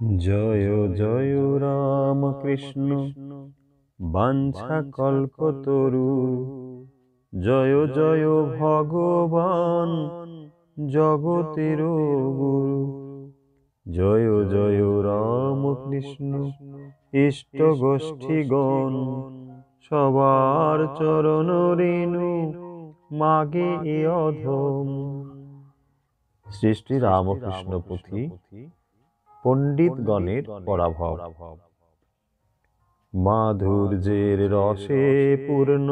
জয় জয় রাম কৃষ্ণ বাঞ্ছা কল্পতরু জয় জয় ভগবান জগতের গুরু। জয় জয় রাম কৃষ্ণ ইষ্ট গোষ্ঠীগণ, সবার চরণ রেণু, মাগে এ অধম। শ্রী রামকৃষ্ণ পুঁথি পণ্ডিতগণের পরাভব। মাধুর্যের রসে পূর্ণ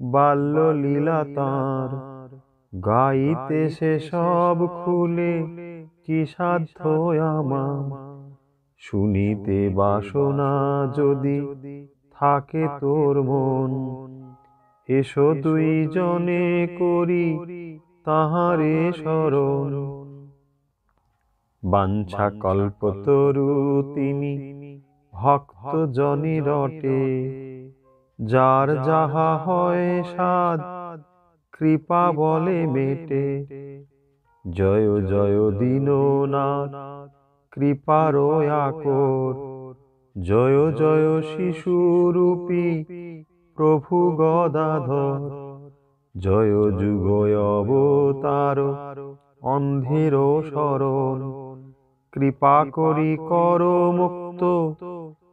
বাল্য লীলা তাঁর গাইতে সে সব খুলে কি সাধ্য আমার শুনিতে বাসনা যদি থাকে তোর মন। এসো দুই জনে করি তাহারে স্মরণ। বাঞ্ছা কল্পতরু তিনি ভক্ত জনি রটে যার যাহা হয় সাদ কৃপা বলে মেটে। জয় জয় দীননাথ কৃপার আকর। জয় জয় শিশুরূপী, প্রভু গদাধর। জয় যুগ অবতার, অন্ধের শরণ। কৃপা করি কর মুক্ত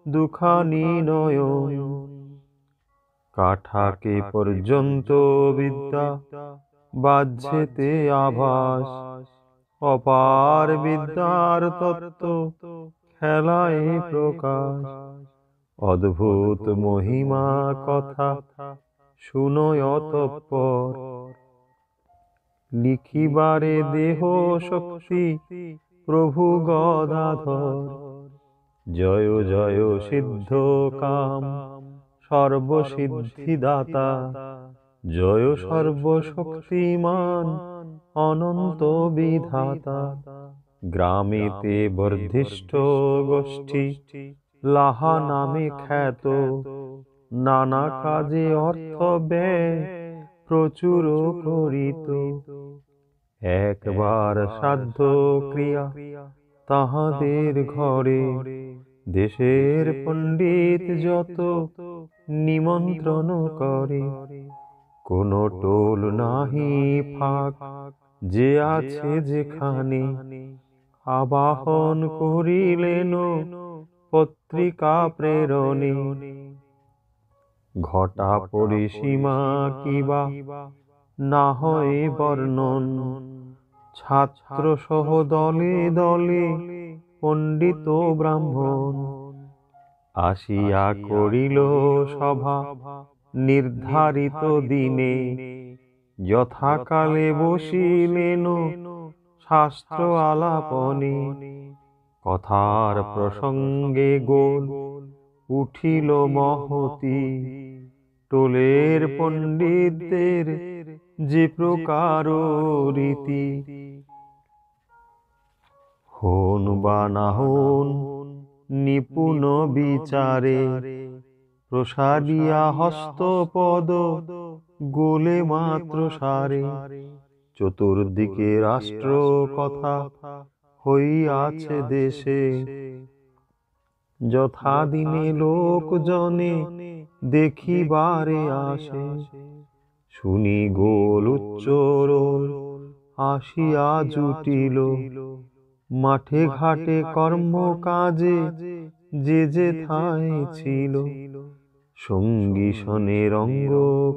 দুখানি নয়ন। কাঠাকে পর্যন্ত বিদ্যা বাহ্যেতে আভাস। অপার বিদ্যার তত্ত্ব খেলায় প্রকাশ। অদ্ভুত মহিমা কথা শুনয় অতঃপর। লিখিবারে দেহ শক্তি প্রভু গদাধর। জয় জয় সিদ্ধ কাম, সর্বসিদ্ধিদাতা। জয় সর্বশক্তিমান, অনন্ত বিধাতা। গ্রামেতে বর্ধিষ্ঠ গোষ্ঠী, লাহা নামে খ্যাত। নানা কাজে অর্থ ব্যয় প্রচুর করিত। একবার সাধ্য ক্রিয়া তাহাদের ঘরে। দেশের পণ্ডিত যত নিমন্ত্রণ করে। কোন টোল নাহি ফাঁক যে আছে যেখানে। আবাহন করিলেন পত্রিকা প্রেরণে। ঘটা পরিসীমা কিবা না হয় বর্ণন। ছাত্র সহ দলে দলে পণ্ডিত ব্রাহ্মণ। আসিয়া করিল সভা নির্ধারিত দিনে। যথাকালে বসিলেন শাস্ত্র আলাপনে। কথার প্রসঙ্গে গোল উঠিল মহতি। টোলের পণ্ডিতদের যে প্রকার রীতি হন বা না হন, নিপুণ বিচারে। প্রসাদিয়া হস্তপদ, গোলে মাত্র সারে। চতুর্দিকে রাষ্ট্র কথা হইয়াছে দেশে। যথাদিনে লোকজনে দেখিবারে আসে। শুনি গোল উচ্চরণ আসিয়া জুটিল। মাঠে ঘাটে কর্ম কাজে যে যে ঠাই ছিল। সঙ্গী শনে রঙ্গ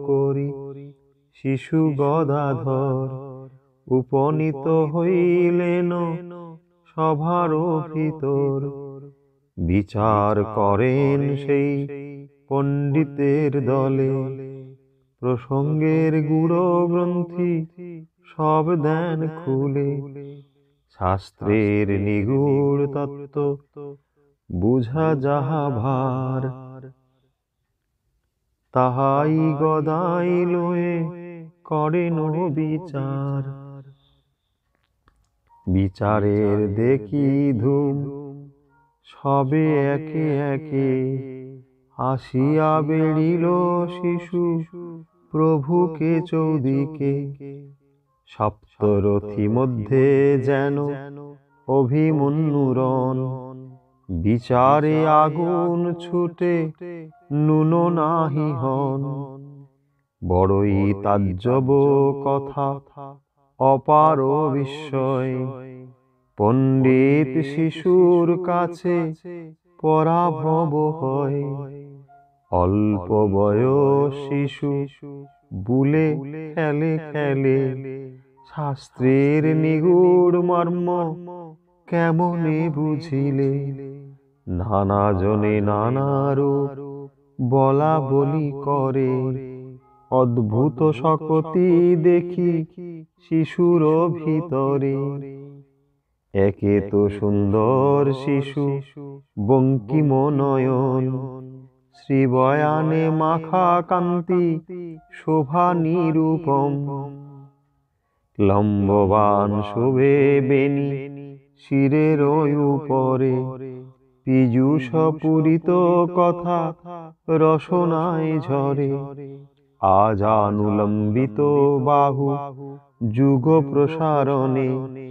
করি, শিশু গদাধর। উপনীত হইলেন সভার ভিতর। বিচার করেন সেই পণ্ডিতের দলে। প্রসঙ্গের গুড় গ্রন্থি সব দেন খুলে। শাস্ত্রের নিগুড় তত্ত্ব বুঝা যাহা ভার, তাহাই গদাই লয়ে করেন বিচার। বিচারের দেখি ধুম সবে একে একে আসিয়া বেড়িল শিশু প্রভুকে চৌদিকে। সপ্তরথি মধ্যে যেন অভিমন্যুরণ। বিচারে আগুন ছুটে নুন নাহি হন। বড়ই তাজ্জব কথা অপার বিস্ময় পণ্ডিত শিশুর কাছে পরাভব হয়। অল্প বয়স শিশু বুলে খেলে খেলে শাস্ত্রের নিগুড় মর্ম কেমনে বুঝিলে? নানা জনে নানা রূপ বলা বলি করে। অদ্ভুত শকতি দেখি শিশুর ভিতরে। একে তো সুন্দর শিশু বঙ্কিম নয়ন। শ্রীবয়ানে মাখা কান্তি শোভা নিরূপম। লম্ববান শোভে বেনি শিরের উপরে। পীযুষ পূরিত কথা রসনায় ঝরে। আজানুলম্বিত বাহু যুগ প্রসারণে।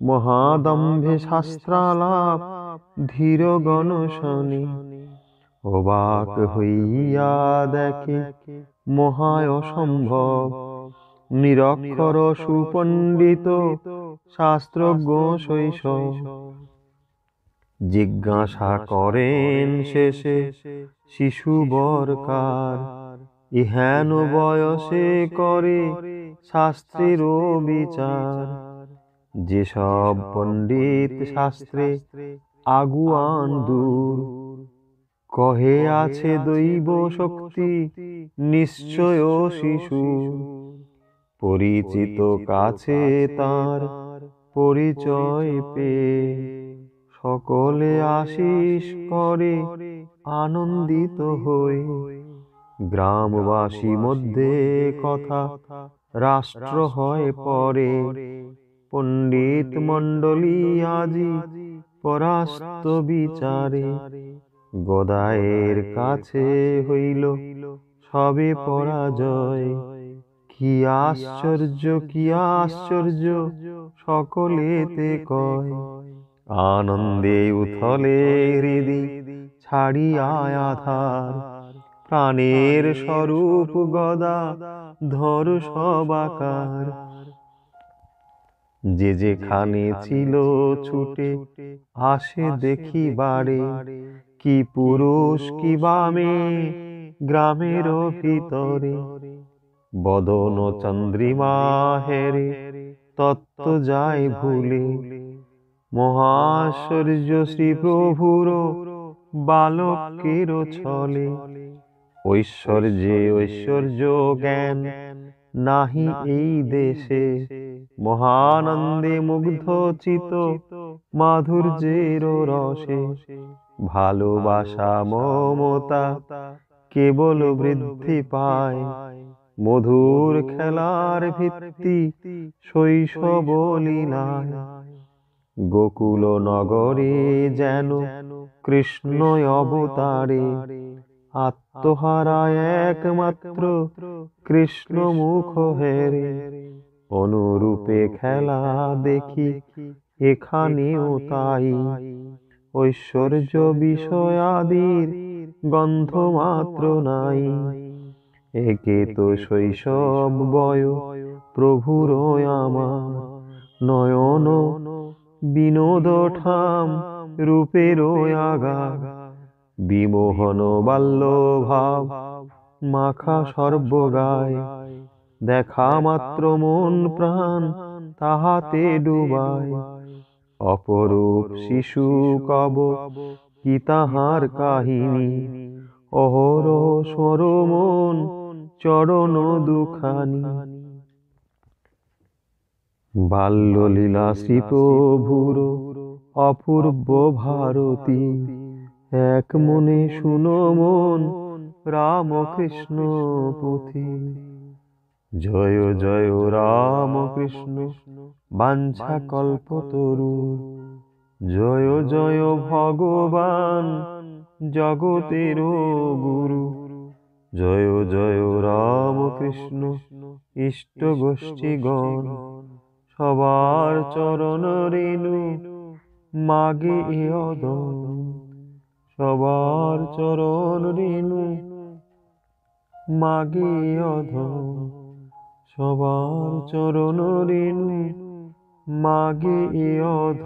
মহাদম্ভে শাস্ত্রালাপ ধীর গণশনে অবাক হইয়া দেখে মহায় অসম্ভব। নিরক্ষর সুপণ্ডিত শাস্ত্রজ্ঞ শৈশব। জিজ্ঞাসা করেন শেষে শিশু বরকার ইহেন বয়সে করে শাস্ত্রের বিচার? যেসব পণ্ডিত শাস্ত্রে আগুয়ান দূর কহে আছে দৈব শক্তি নিশ্চয় শিশু। পরিচিত কাছে তার পরিচয় পেয়ে সকলে আশিস করে আনন্দিত হয়ে গ্রামবাসী মধ্যে কথা রাষ্ট্র হয় পরে পণ্ডিত মণ্ডলী আজি পরাস্ত বিচারে। গদায়ের কাছে হইল সবে পরাজয়। কি আশ্চর্য কি আশ্চর্য সকলেতে কয় আনন্দে উথলে হৃদি ছাড়িয়া আধার। প্রাণের স্বরূপ গদা ধর সবাকার যে যেখানে ছিল ছুটে আসে দেখি বাড়ে। কি পুরুষ কি বামে? গ্রামের ভিতরে। বদন চন্দ্রিমা হেরে তত্ত্ব যায় ভুলে। মহাশ্বর্য শ্রী প্রভুর বালকের ছলে। ঐশ্বর্যে ঐশ্বর্য জ্ঞান। নাহি এই দেশে মহানন্দে মুগ্ধ চিত মাধুর্যের রসে। ভালোবাসা মমতা কেবল বৃদ্ধি পায়। মধুর খেলার ভিত্তি শৈশব লীলায় গোকুল নগরে যেন কৃষ্ণ অবতারে। আত্মহারায় একমাত্র কৃষ্ণ মুখ হেরে অনুরূপে খেলা দেখি, এখানেও তাই। ঐশ্বর্য বিষয়াদির গন্ধ মাত্র নাই। একে তো শৈশব বয়, প্রভুর আমার। নয়ন বিনোদ ঠাম, রূপের আগা বিমোহন বাল্য ভাব মাখা সর্বগায়। দেখা মাত্র মন প্রাণ, তাহাতে ডুবায়। অপরূপ শিশু কব, কি তাহার কাহিনী? অহর স্বর মন, চরণ দুখানি। বাল্যলীলা শ্রী অপূর্ব ভারতী। এক মনে শুনো মন রামকৃষ্ণ পুথি। জয় জয় রাম কৃষ্ণ বাঞ্ছা কল্পতরু জয় জয় ভগবান জগতের গুরু। জয় জয় রাম কৃষ্ণ ইষ্ট গোষ্ঠীগণ সবার চরণ রেণু মাগে এ অধম সবার চরণ ঋণু মাগি অধ সবার চরণ ঋণু মাগি অধ